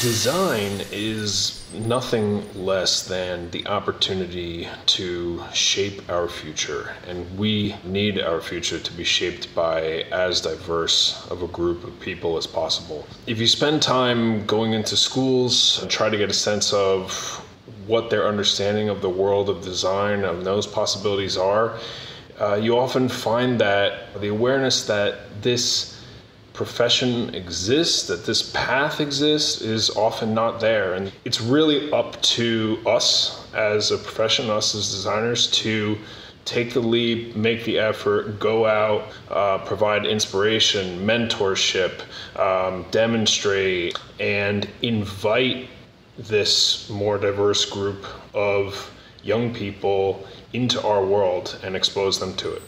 Design is nothing less than the opportunity to shape our future, and we need our future to be shaped by as diverse of a group of people as possible. If you spend time going into schools and try to get a sense of what their understanding of the world of design and those possibilities are, uh, you often find that the awareness that this profession exists, that this path exists, is often not there. And it's really up to us as a profession, us as designers, to take the leap, make the effort, go out, uh, provide inspiration, mentorship, um, demonstrate, and invite this more diverse group of young people into our world and expose them to it.